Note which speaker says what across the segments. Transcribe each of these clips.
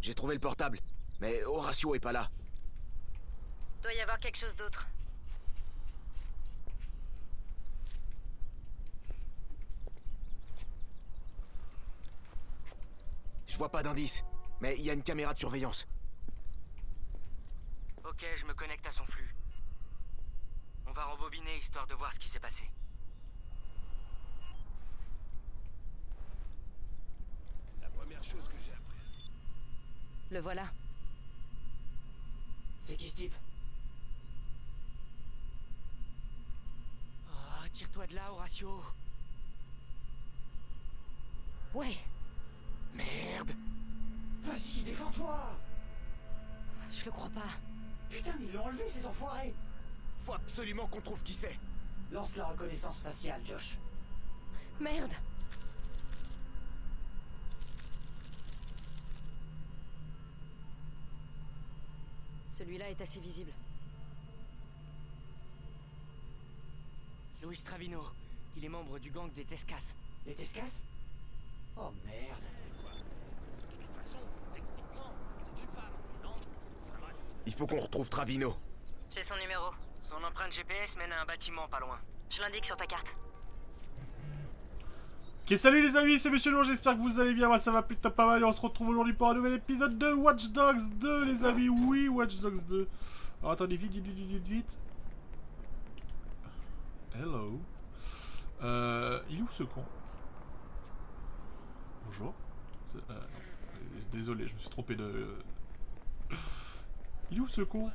Speaker 1: J'ai trouvé le portable, mais Horatio est pas là.
Speaker 2: Doit y avoir quelque chose d'autre.
Speaker 1: Je vois pas d'indice, mais il y a une caméra de surveillance.
Speaker 3: Ok, je me connecte à son flux. On va rembobiner histoire de voir ce qui s'est passé.
Speaker 4: La première chose que j'ai.
Speaker 2: Le voilà.
Speaker 3: C'est qui ce type? Oh, tire-toi de là, Horatio
Speaker 2: Ouais,
Speaker 1: Merde
Speaker 5: Vas-y, défends-toi
Speaker 2: je le crois pas.
Speaker 5: Putain, mais ils l'ont enlevé, ces enfoirés
Speaker 1: Faut absolument qu'on trouve qui c'est.
Speaker 5: Lance la reconnaissance faciale, Josh.
Speaker 2: Merde Celui-là est assez visible.
Speaker 3: Louis Travino. Il est membre du gang des Tescas.
Speaker 5: Les Tescas? Oh merde.
Speaker 4: De toute façon, techniquement, c'est une femme, non Ça va.
Speaker 1: Il faut qu'on retrouve Travino.
Speaker 2: J'ai son numéro.
Speaker 3: Son empreinte GPS mène à un bâtiment pas loin.
Speaker 2: Je l'indique sur ta carte.
Speaker 6: Ok, salut les amis, c'est Monsieur Lourd, j'espère que vous allez bien, moi ça va plutôt pas mal et on se retrouve aujourd'hui pour un nouvel épisode de Watch Dogs 2 les amis, oui Watch Dogs 2. Alors attendez, vite, vite, vite, vite, vite. Hello. Euh, il est où ce con? Bonjour. Euh. Désolé, je me suis trompé de... Il est où ce con?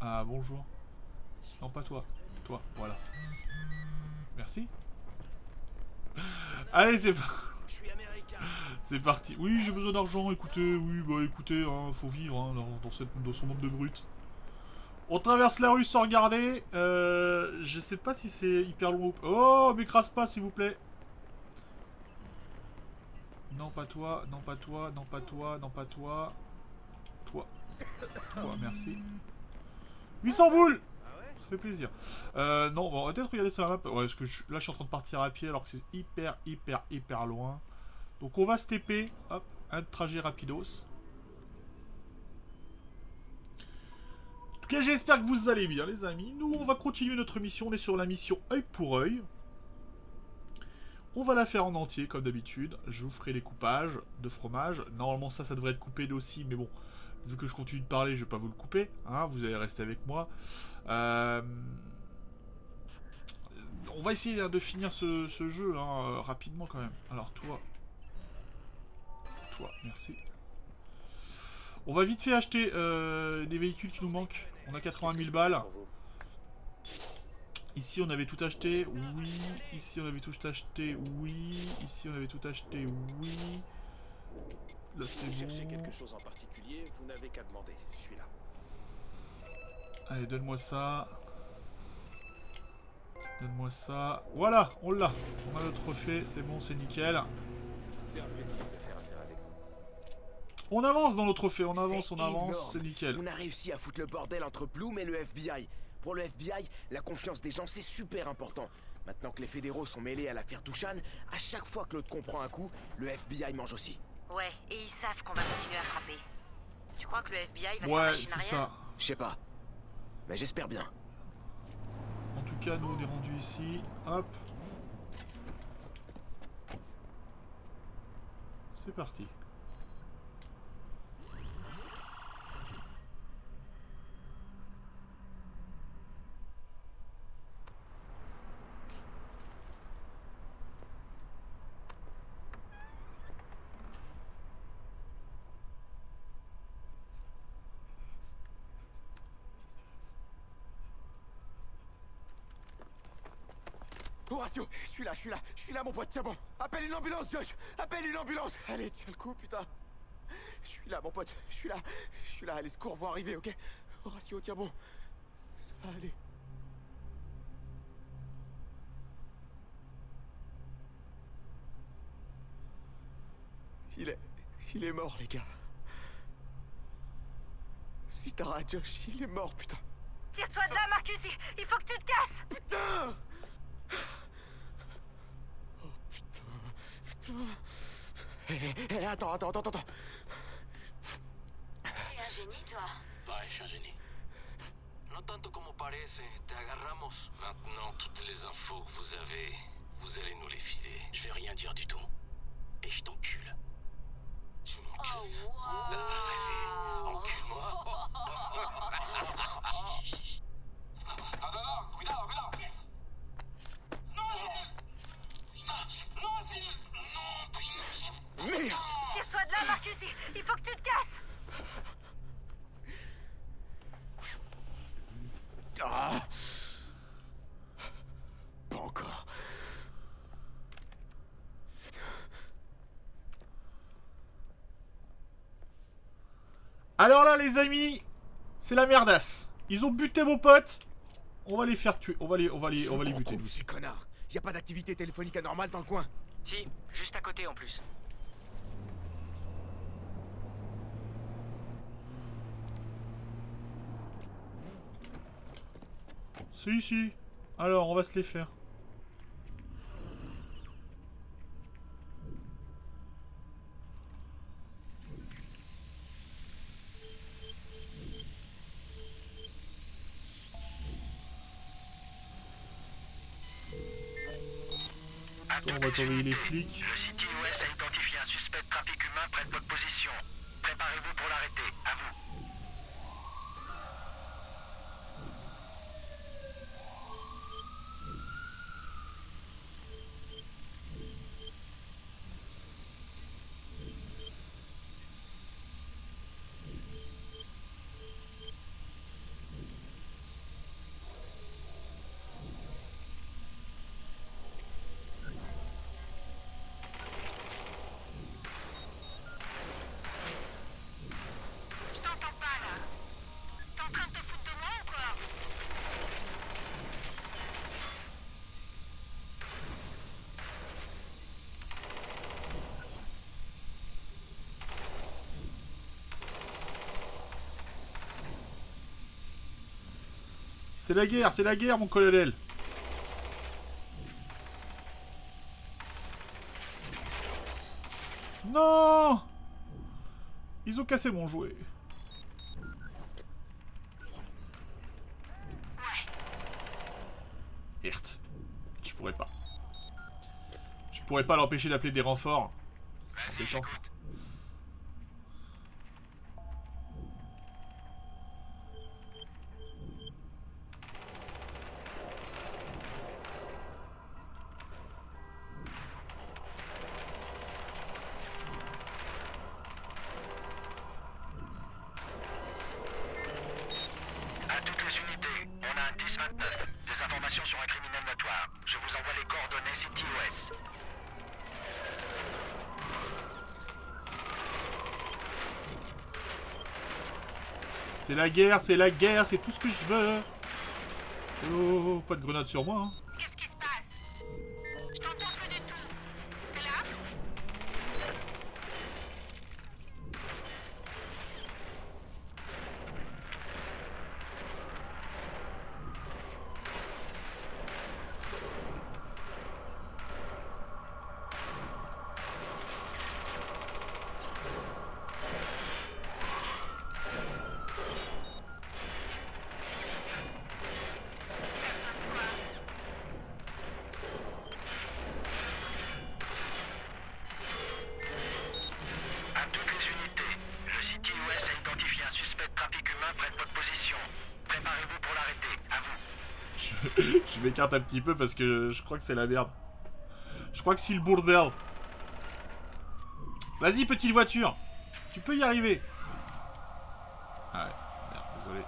Speaker 6: Ah bonjour. Non pas toi. Toi, voilà. Merci. Allez c'est par-
Speaker 4: Je suis américain.
Speaker 6: c'est parti. Oui j'ai besoin d'argent, écoutez, oui bah écoutez, hein, faut vivre hein, dans, cette, dans ce monde de brutes. On traverse la rue sans regarder. Euh, je sais pas si c'est hyper long ou... Oh m'écrase pas s'il vous plaît. Non pas toi, non pas toi, non pas toi, non pas toi. Toi. Toi, merci. 800 boules Ça fait plaisir. Euh, non, bon, on va peut-être regarder sur la map. Que je- là, je suis en train de partir à pied alors que c'est hyper, hyper, hyper loin. Donc, on va se. Hop, un trajet rapidos. En tout cas, j'espère que vous allez bien, les amis. Nous, on va continuer notre mission. On est sur la mission œil pour œil. On va la faire en entier, comme d'habitude. Je vous ferai les coupages de fromage. Normalement, ça, ça devrait être coupé aussi, mais bon, vu que je continue de parler, je vais pas vous le couper. Hein, vous allez rester avec moi. Euh, On va essayer hein, de finir ce, jeu hein, euh, rapidement quand même. Alors, toi. Toi, merci. On va vite fait acheter euh, des véhicules qui nous manquent. On a 80 000 balles. Ici on avait tout acheté, oui. Ici on avait tout acheté, oui. Ici on avait tout acheté, oui.
Speaker 4: Si vous cherchez quelque chose en particulier, vous n'avez qu'à demander. Je suis là.
Speaker 6: Allez, donne-moi ça. Donne-moi ça. Voilà, on l'a. On a notre trophée, c'est bon, c'est nickel.
Speaker 4: C'est un plaisir de faire affaire avec vous.
Speaker 6: On avance dans nos trophées, on avance, on avance, c'est nickel.
Speaker 1: On a réussi à foutre le bordel entre Bloom et le FBI. Pour le FBI, la confiance des gens, c'est super important. Maintenant que les fédéraux sont mêlés à l'affaire Touchan, à chaque fois que l'autre comprend un coup, le FBI mange aussi.
Speaker 2: Ouais, et ils savent qu'on va continuer à frapper. Tu crois que le FBI va faire
Speaker 6: Ouais,
Speaker 2: machine
Speaker 6: c'est
Speaker 2: arrière
Speaker 6: ça.
Speaker 1: Je sais pas. Mais j'espère bien.
Speaker 6: En tout cas, nous on est rendu ici. Hop. C'est parti.
Speaker 1: Je suis là, je suis là, je suis là, mon pote, tiens bon. Appelle une ambulance, Josh Appelle une ambulance Allez, tiens le coup, putain. Je suis là, mon pote, je suis là, je suis là, les secours vont arriver, ok? Horatio, tiens bon. Ça va aller. Il est. Il est mort, les gars. Sitara, Josh, il est mort, putain.
Speaker 2: Tire-toi de là, Marcus Il il faut que tu te casses
Speaker 1: Putain Oh Hé, hé, hé, attends, attends, attends, attends.
Speaker 2: T'es un génie, toi.
Speaker 4: Ouais, je suis un génie. No tanto como parece, te agarramos. Maintenant, toutes les infos que vous avez, vous allez nous les filer. Je vais rien dire du tout. Et je t'encule. Tu m'encules Ah, Vas-y, encule-moi.
Speaker 7: Non, non, non, cuidado, cuidado. Non, non, c'est... Non, pinche...
Speaker 1: Merde
Speaker 2: Tire-toi de là, Marcus. Il faut que tu te casses.
Speaker 1: Ah Pas encore.
Speaker 6: Alors là, les amis, c'est la merdasse. Ils ont buté vos potes. On va les faire tuer. On va les, on va les, on va les buter.
Speaker 1: ces connards. Y a pas d'activité téléphonique anormale dans le coin.
Speaker 3: Si, juste à en plus.
Speaker 6: Si, si. Alors, on va se les faire.
Speaker 8: Le City US a identifié un suspect de trafic humain près de votre position. Préparez-vous pour l'arrêter. À vous.
Speaker 6: C'est la guerre, c'est la guerre, mon colonel. Non Ils ont cassé mon jouet. Merde. Je pourrais pas. Je pourrais pas l'empêcher d'appeler des renforts.
Speaker 8: Vas-y,
Speaker 6: C'est la guerre, c'est la guerre, c'est tout ce que je veux. Oh, pas de grenade sur moi. Hein.
Speaker 2: Je,
Speaker 6: m'écarte un petit peu parce que je crois que c'est la merde. Je crois que c'est le bordel. Vas-y, petite voiture. Tu peux y arriver. Ah ouais, merde, désolé.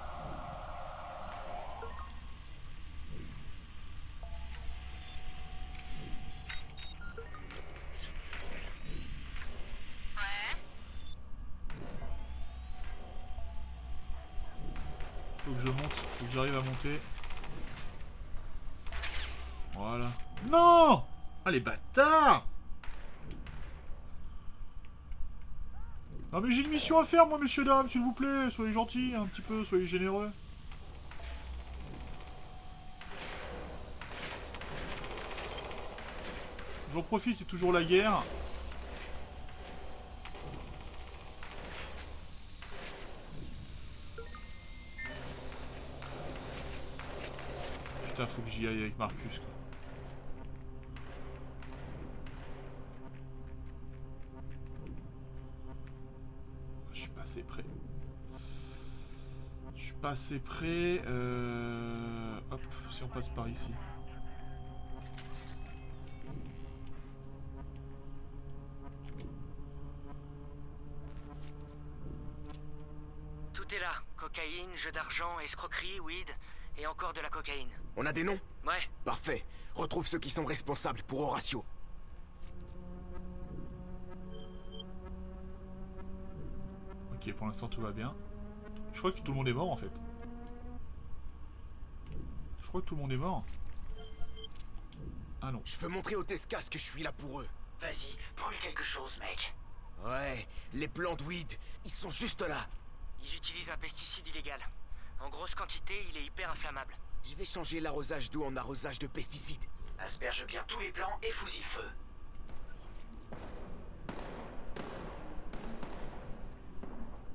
Speaker 6: Faut que je monte, faut que j'arrive à monter. Ah, les bâtards Non mais j'ai une mission à faire, moi, messieurs, dames, s'il vous plaît. Soyez gentils, un petit peu, soyez généreux. J'en profite, c'est toujours la guerre. Putain, faut que j'y aille avec Marcus, quoi. Pas assez près. Euh... Hop, si on passe par ici.
Speaker 3: Tout est là. Cocaïne, jeu d'argent, escroquerie, weed et encore de la cocaïne.
Speaker 1: On a des noms?
Speaker 3: Ouais,
Speaker 1: Parfait. Retrouve ceux qui sont responsables pour Horatio.
Speaker 6: Ok, pour l'instant tout va bien. Je crois que tout le monde est mort en fait. Je crois que tout le monde est mort. Ah non.
Speaker 1: Je veux montrer aux Tescas que je suis là pour eux.
Speaker 5: Vas-y, prends-lui quelque chose, mec.
Speaker 1: Ouais, les plants de weed, ils sont juste là.
Speaker 3: ils utilisent un pesticide illégal. En grosse quantité, il est hyper inflammable.
Speaker 1: Je vais changer l'arrosage d'eau en arrosage de pesticides.
Speaker 5: Asperge bien tous les plants et fous-y le feu.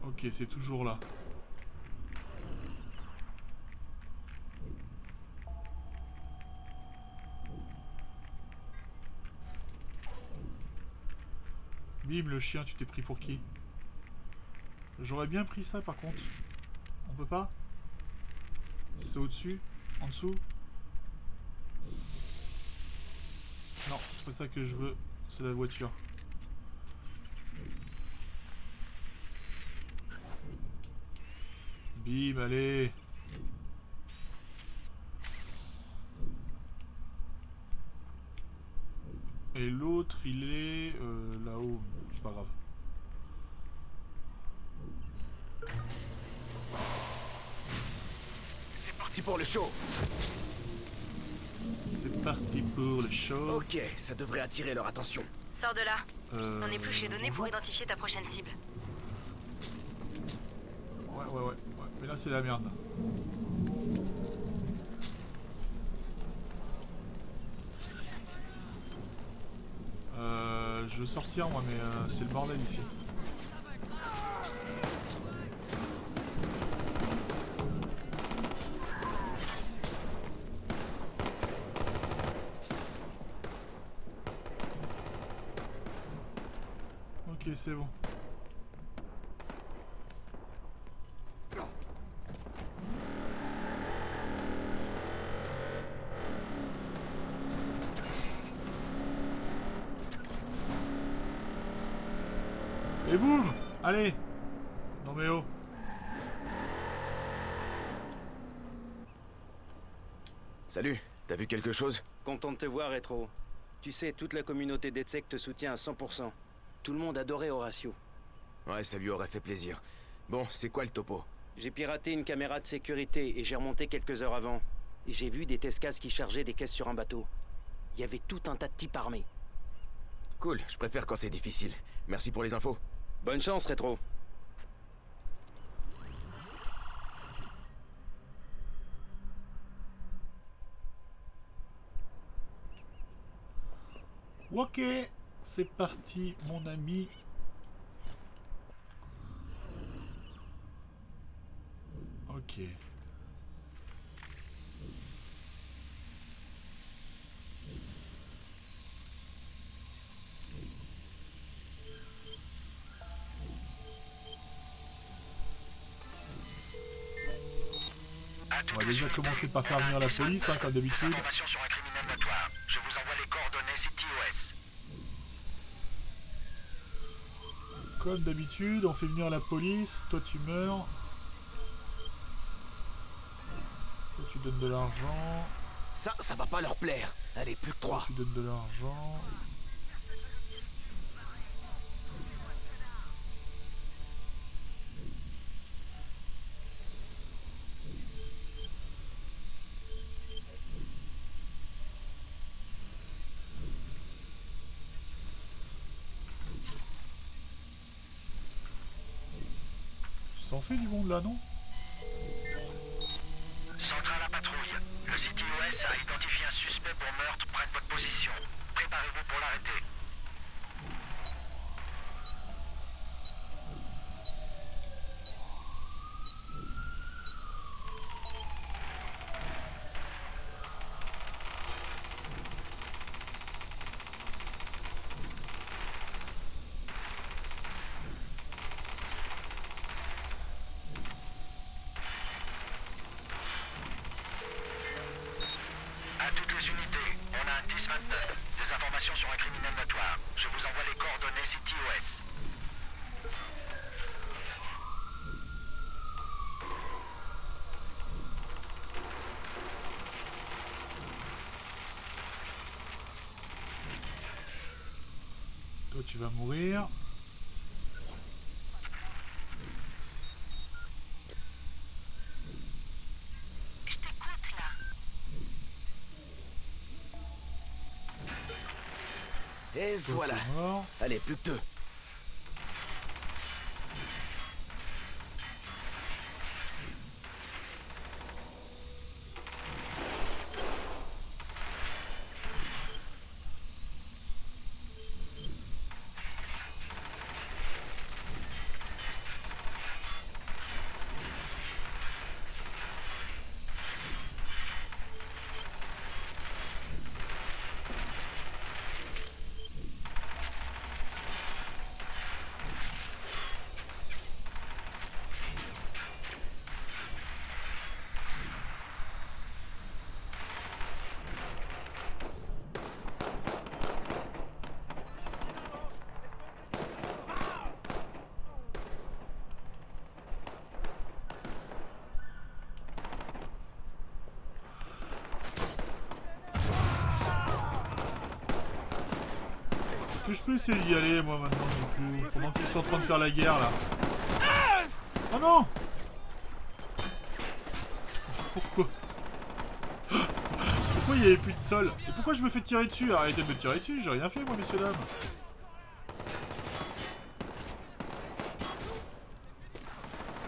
Speaker 6: Ok, c'est toujours là. Bim, le chien, tu t'es pris pour qui? J'aurais bien pris ça par contre. On peut pas? C'est au-dessus En dessous? Non, c'est pas ça que je veux. C'est la voiture. Bim, allez Et l'autre, il est euh, là-haut. C'est pas grave.
Speaker 1: C'est parti pour le show.
Speaker 6: C'est parti pour le show.
Speaker 1: Ok, ça devrait attirer leur attention.
Speaker 2: Sors de là.
Speaker 6: Euh,
Speaker 2: On épluche les données pour identifier ta prochaine cible.
Speaker 6: Ouais, ouais, ouais, ouais. Mais là, c'est la merde. là. Euh, je veux sortir moi, mais euh, c'est le bordel ici. Ok, c'est bon. Et boum Allez Non mais oh
Speaker 1: Salut, t'as vu quelque chose
Speaker 9: Content de te voir, Rétro. Tu sais, toute la communauté d'Etsec te soutient à 100%. Tout le monde adorait Horatio.
Speaker 1: Ouais, ça lui aurait fait plaisir. Bon, c'est quoi le topo
Speaker 9: J'ai piraté une caméra de sécurité et j'ai remonté quelques heures avant. J'ai vu des Tescas qui chargeaient des caisses sur un bateau. Il y avait tout un tas de types armés.
Speaker 1: Cool, je préfère quand c'est difficile. Merci pour les infos.
Speaker 9: Bonne chance, Rétro.
Speaker 6: Ok, c'est parti mon ami. Ok. On va déjà commencer par faire venir la police, hein, comme d'habitude. Comme d'habitude, on fait venir la police. Toi, tu meurs. Toi, tu donnes de l'argent.
Speaker 1: Ça, ça va pas leur plaire. Allez, plus que trois.
Speaker 6: Tu donnes de l'argent. Ça en fait du monde là, non
Speaker 8: Centrale à patrouille. Le CityOS a identifié un suspect pour meurtre près de votre position. Préparez-vous pour l'arrêter.
Speaker 6: Toi, tu vas mourir.
Speaker 2: Je t'écoute là.
Speaker 1: Et voilà. Allez, plus que deux.
Speaker 6: Je peux essayer d'y aller, moi, maintenant, du coup Pendant qu'ils sont en train de faire la guerre, là. Oh non Pourquoi? Pourquoi il n'y avait plus de sol? Et pourquoi je me fais tirer dessus? Arrêtez de me tirer dessus, j'ai rien fait, moi, messieurs, dames.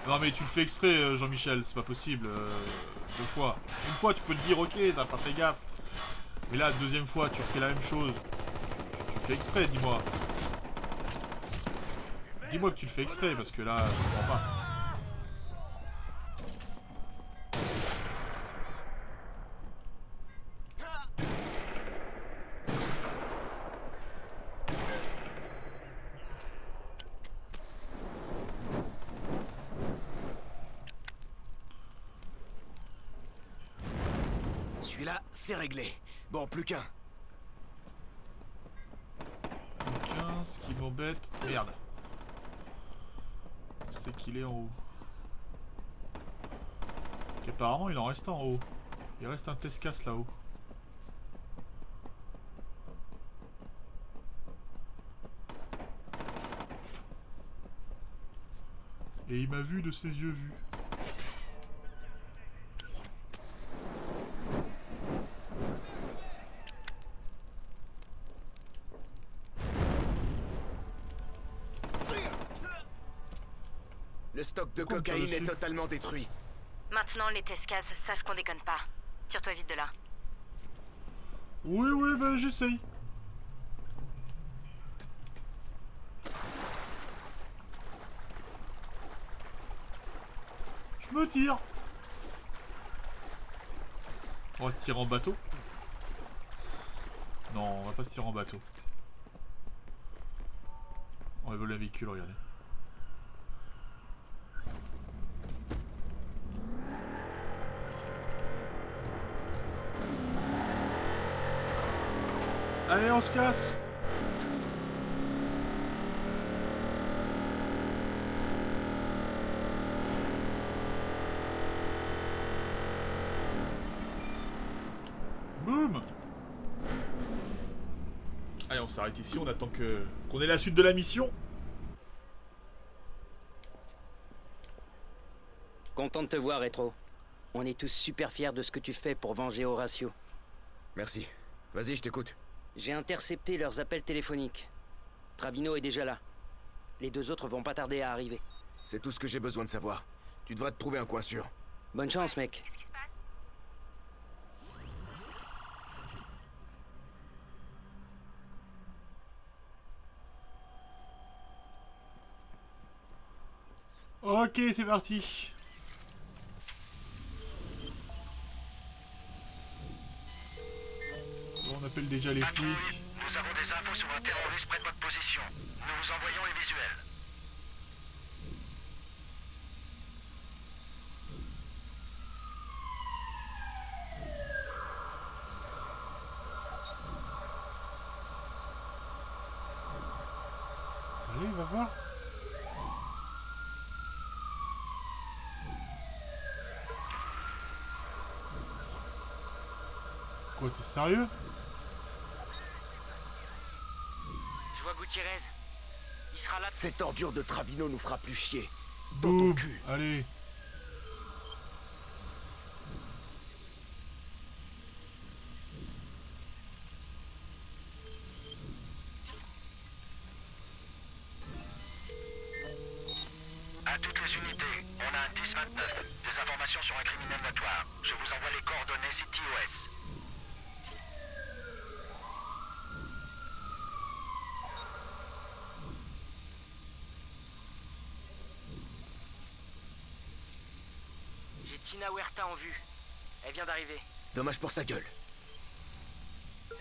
Speaker 6: Non mais tu le fais exprès euh, Jean-Michel, c'est pas possible. euh, deux fois. Une fois tu peux te dire ok, t'as pas fait gaffe. Mais là, deuxième fois, tu refais la même chose. Fais exprès, dis-moi. Dis-moi que tu le fais exprès, parce que là, je comprends pas.
Speaker 1: Celui-là, c'est réglé. Bon, plus qu'un.
Speaker 6: Ce qui m'embête. Merde. C'est qu'il est en haut. Apparemment, il en reste en haut. Il reste un Tescas là-haut. Et il m'a vu de ses yeux vus.
Speaker 1: De cocaïne est totalement détruit.
Speaker 2: Maintenant, les Tescas savent qu'on déconne pas. Tire-toi vite de là.
Speaker 6: Oui, oui, bah j'essaye. Je me tire. On va se tirer en bateau. Non, on va pas se tirer en bateau. On va voler un véhicule, regardez. Allez, on se casse Boum Allez, on s'arrête ici, on attend que qu'on ait la suite de la mission.
Speaker 9: Content de te voir, Retro. On est tous super fiers de ce que tu fais pour venger Horatio.
Speaker 1: Merci. Vas-y, je t'écoute.
Speaker 9: J'ai intercepté leurs appels téléphoniques. Travino est déjà là. Les deux autres vont pas tarder à arriver.
Speaker 1: C'est tout ce que j'ai besoin de savoir. Tu devrais te trouver un coin sûr.
Speaker 9: Bonne chance, mec.
Speaker 2: Qu'est-ce qui se passe?
Speaker 6: Ok, c'est parti. On appelle déjà les flics.
Speaker 8: nous avons des infos sur un terroriste près de votre position. Nous vous envoyons les visuels.
Speaker 6: Allez, va voir. Quoi, t'es sérieux?
Speaker 3: Il sera là.
Speaker 1: Cette ordure de Travino nous fera plus chier. Dans ton cul.
Speaker 6: Allez
Speaker 3: Tina Huerta en vue. Elle vient d'arriver.
Speaker 1: Dommage pour sa gueule.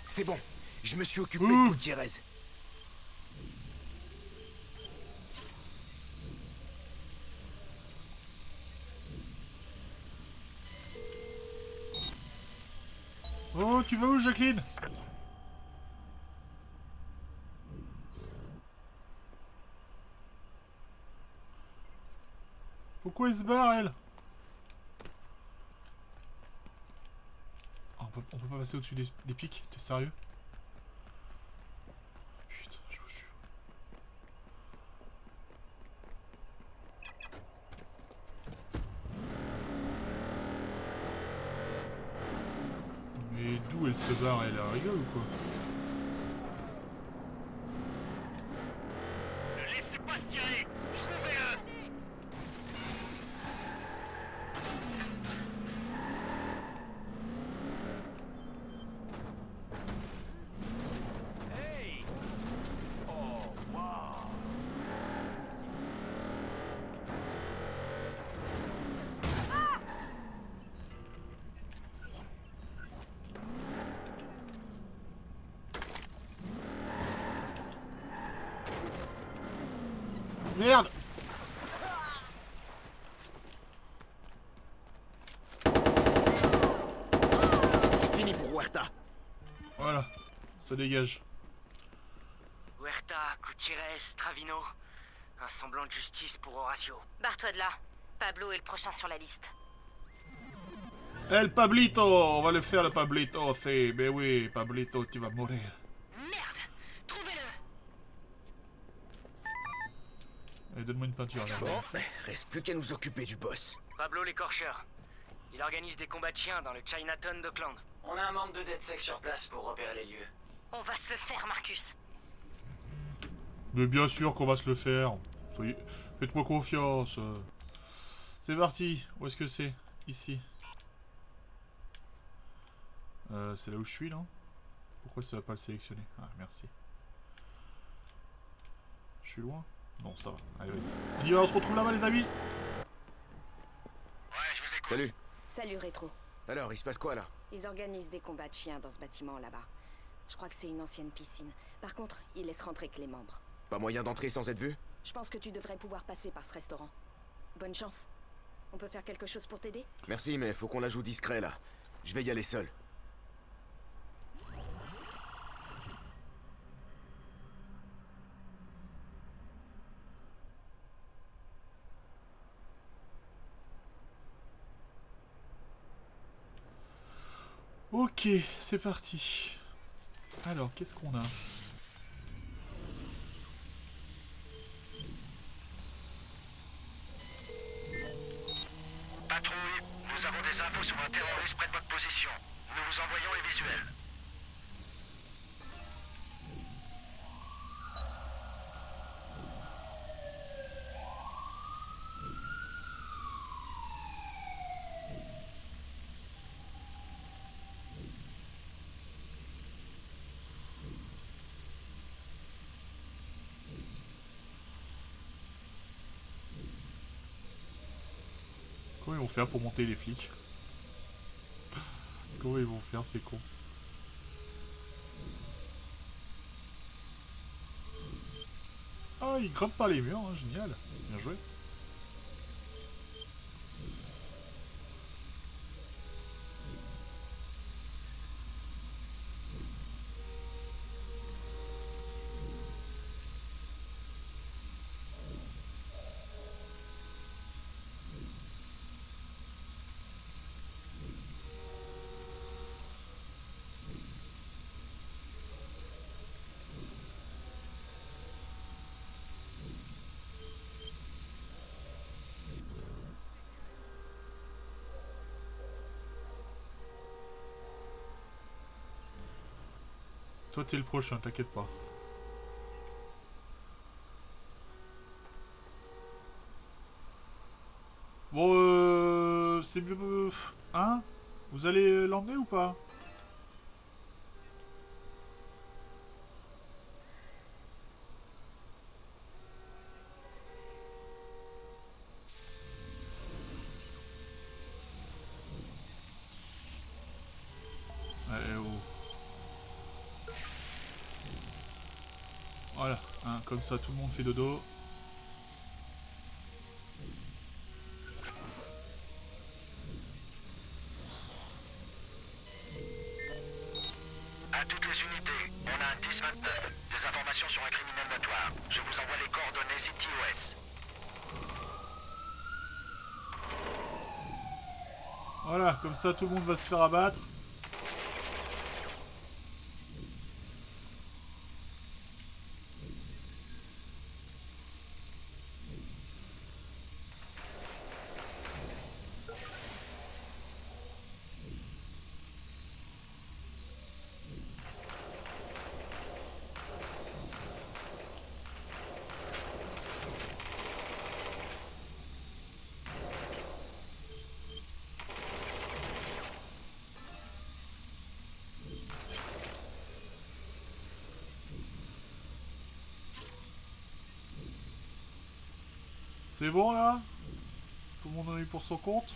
Speaker 1: C'est bon. Je me suis occupé de Gutiérrez.
Speaker 6: Oh, tu vas où, Jacqueline? Pourquoi elle se barre, elle Ah, on, peut, on peut pas passer au-dessus des, des pics T'es sérieux Putain, je vous jure. Mais d'où elle se barre Elle rigole ou quoi
Speaker 8: Ne laissez pas se tirer Trouvez-le
Speaker 6: Merde
Speaker 1: C'est fini pour Huerta.
Speaker 6: Voilà, ça dégage.
Speaker 3: Huerta, Gutiérrez, Travino. Un semblant de justice pour Horacio.
Speaker 2: Barre-toi de là. Pablo est le prochain sur la liste.
Speaker 6: El Pablito On va le faire, le Pablito, c'est... Mais oui, Pablito, tu vas mourir.
Speaker 2: Merde Trouvez-le
Speaker 6: Allez, donne-moi une peinture, là.
Speaker 1: Bon, reste plus qu'à nous occuper du boss.
Speaker 3: Pablo l'écorcheur. Il organise des combats de chiens dans le Chinatown d'Oakland.
Speaker 5: On a un membre de DedSec sur place pour repérer les lieux.
Speaker 2: On va se le faire, Marcus.
Speaker 6: Mais bien sûr qu'on va se le faire. Soyez... Faites-moi confiance. C'est parti. Où est-ce que c'est? Ici. Euh, c'est là où je suis, non? Pourquoi ça va pas le sélectionner? Ah, merci. Je suis loin Non, ça va. Allez, vas-y. On y va, on se retrouve là-bas, les amis
Speaker 8: Ouais, je vous écoute.
Speaker 1: Salut.
Speaker 10: Salut Rétro.
Speaker 1: Alors, il se passe quoi là?
Speaker 10: Ils organisent des combats de chiens dans ce bâtiment là-bas. Je crois que c'est une ancienne piscine. Par contre, ils laissent rentrer que les membres.
Speaker 1: Pas moyen d'entrer sans être vu?
Speaker 10: Je pense que tu devrais pouvoir passer par ce restaurant. Bonne chance. On peut faire quelque chose pour t'aider?
Speaker 1: Merci, mais faut qu'on la joue discret là. Je vais y aller seul.
Speaker 6: Ok, c'est parti. Alors, qu'est-ce qu'on a
Speaker 8: Patrouille, nous avons des infos sur un terroriste près de votre position. Nous vous envoyons les visuels.
Speaker 6: Comment ils vont faire pour monter les flics Comment ils vont faire, c'est con. Ah, ils grimpent pas les murs, hein, génial. Bien joué. Toi, t'es le prochain, t'inquiète pas. Bon, euh, c'est euh, Hein? Vous allez l'emmener ou pas? Comme ça tout le monde fait dodo.
Speaker 8: À toutes les unités, on a un 10-29. Des informations sur un criminel notoire. Je vous envoie les coordonnées CityOS.
Speaker 6: Voilà, comme ça tout le monde va se faire abattre. C'est bon là? Tout le monde en est pour son compte?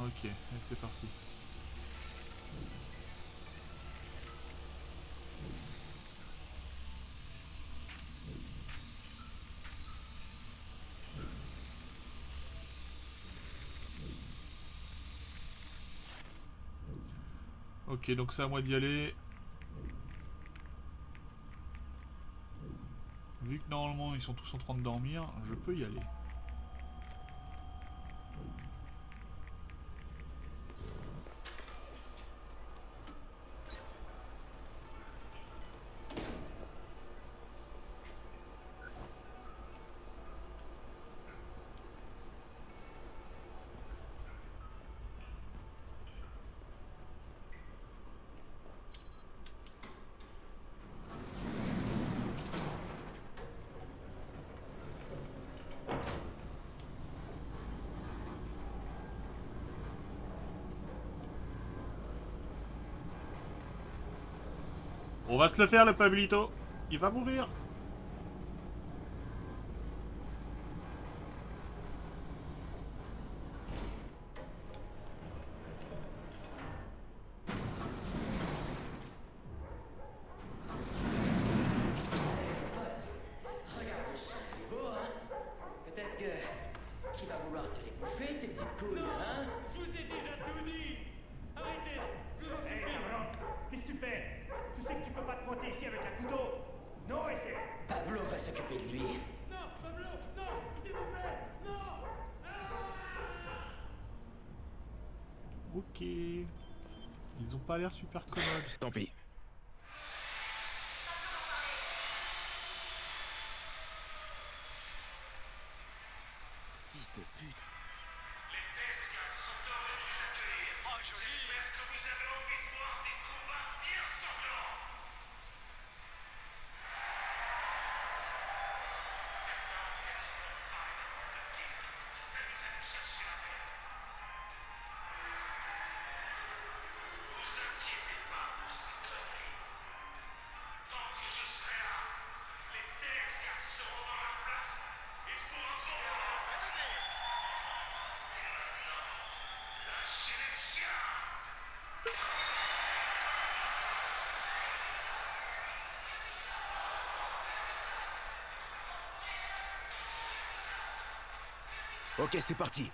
Speaker 6: Ok, c'est parti. Ok, donc c'est à moi d'y aller. Vu que ils sont tous en train de dormir, je peux y aller. Va se le faire le Pablito. Il va mourir.
Speaker 11: Regarde le chat, il est beau, hein Peut-être que... Qui va vouloir te les bouffer, tes petites couilles, hein
Speaker 12: Je vous ai déjà tout dit Arrêtez Je vous en supplie Qu'est-ce que tu fais Tu sais que tu peux pas te pointer ici avec un couteau Non, essaie
Speaker 11: Pablo va s'occuper de lui.
Speaker 12: Non, Pablo Non S'il vous plaît Non
Speaker 6: Ok. Ils ont pas l'air super commodes.
Speaker 1: Tant pis. Ok, c'est parti.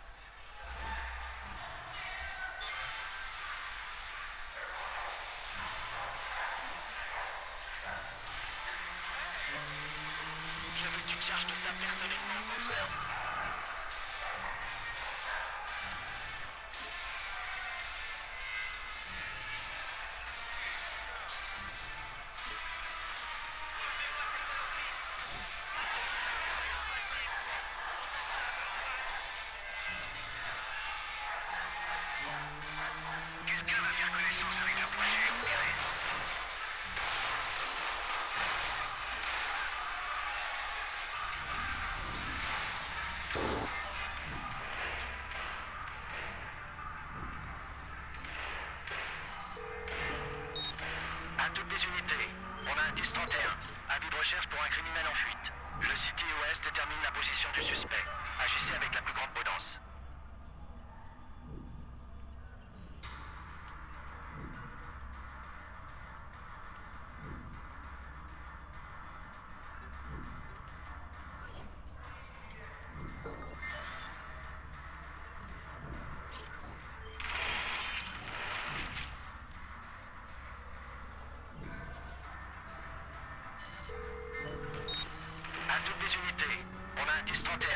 Speaker 13: Les unités, on a un 10-31.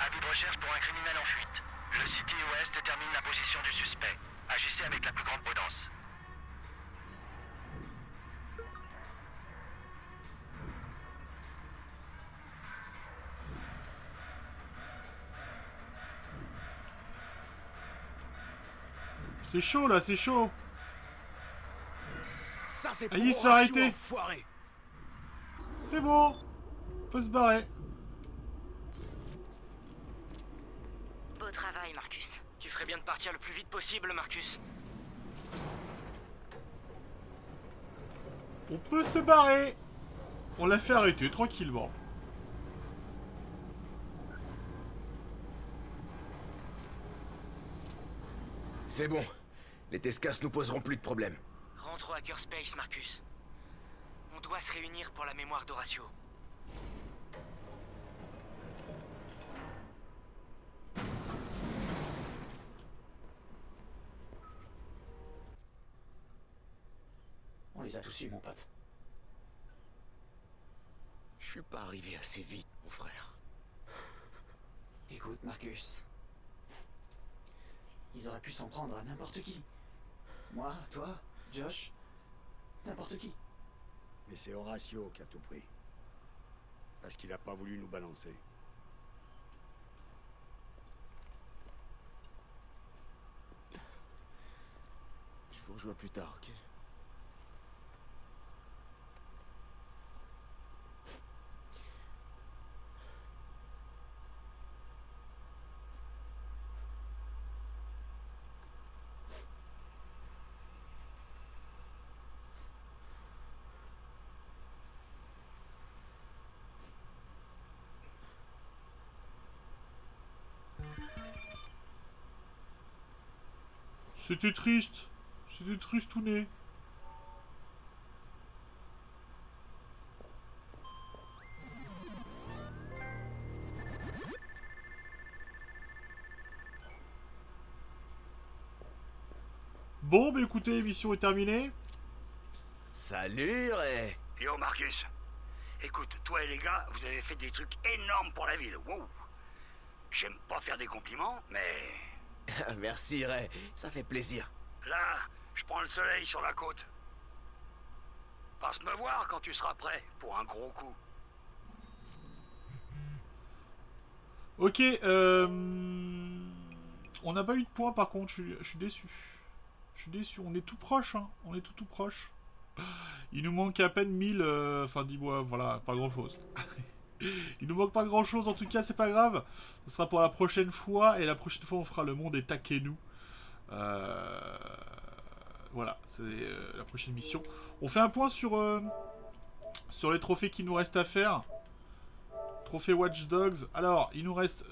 Speaker 13: Avis de recherche pour un criminel en fuite. Le City West détermine la position du suspect. Agissez avec la plus grande prudence.
Speaker 6: C'est chaud là, c'est chaud.
Speaker 1: Ça, c'est
Speaker 6: il se fait arrêter. C'est bon. On peut se barrer.
Speaker 3: Beau travail, Marcus. Tu ferais bien de partir le plus vite possible, Marcus.
Speaker 6: On peut se barrer. On l'a fait arrêter tranquillement.
Speaker 1: C'est bon. Les Tescas nous poseront plus de problèmes.
Speaker 3: Rentre au Hackerspace, Marcus. On doit se réunir pour la mémoire d'Horatio.
Speaker 11: Les a tous eus, mon pote.
Speaker 1: Je suis pas arrivé assez vite, mon frère.
Speaker 11: Écoute, Marcus. Ils auraient pu s'en prendre à n'importe qui. Moi, toi, Josh, n'importe qui.
Speaker 14: Mais c'est Horatio qui a tout pris. Parce qu'il a pas voulu nous balancer.
Speaker 1: Je vous rejoins plus tard, ok?
Speaker 6: C'était triste. C'était triste tout né. Bon, bah écoutez, l'émission est terminée.
Speaker 1: Salut, Ray
Speaker 15: Yo, Marcus. Écoute, toi et les gars, vous avez fait des trucs énormes pour la ville. Wow. J'aime pas faire des compliments, mais
Speaker 1: Merci, Ray. Ça fait plaisir.
Speaker 15: là, je prends le soleil sur la côte. Passe me voir quand tu seras prêt pour un gros coup.
Speaker 6: Ok, euh... On n'a pas eu de points par contre, je suis, je suis déçu. Je suis déçu, on est tout proche, hein. On est tout tout proche. Il nous manque à peine 1000... euh, Enfin, dis-moi, voilà, pas grand-chose. Il nous manque pas grand-chose, en tout cas, c'est pas grave. Ce sera pour la prochaine fois, et la prochaine fois, on fera le monde et Takenu. Euh... Voilà, c'est euh, la prochaine mission. On fait un point sur, euh, sur les trophées qu'il nous reste à faire. Trophée Watch Dogs. Alors, il nous reste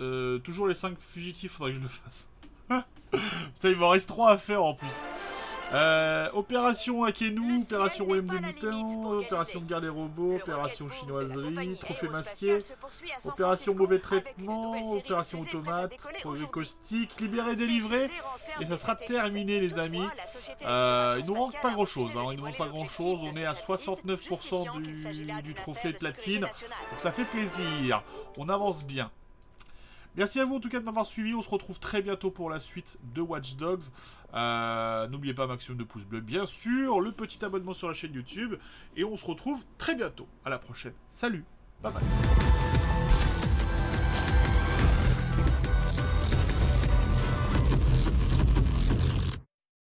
Speaker 6: toujours les 5 fugitifs, faudrait que je le fasse. Putain, il m'en reste 3 à faire en plus. Euh, opération Akenu, opération Royaume des Mutants, opération Guerre des Robots, opération Chinoiserie, Trophée Masqué, opération Mauvais Traitement, opération Automate, Projet Caustique, Libéré, Délivré, et ça sera terminé les amis. Euh, il nous manque pas grand chose, hein, il nous manque pas grand chose, on est à 69% du, du trophée platine, donc ça fait plaisir, on avance bien. Merci à vous en tout cas de m'avoir suivi. On se retrouve très bientôt pour la suite de Watch Dogs. Euh, N'oubliez pas maximum de pouces bleus, bien sûr. Le petit abonnement sur la chaîne YouTube. Et on se retrouve très bientôt. À la prochaine. Salut. Bye bye.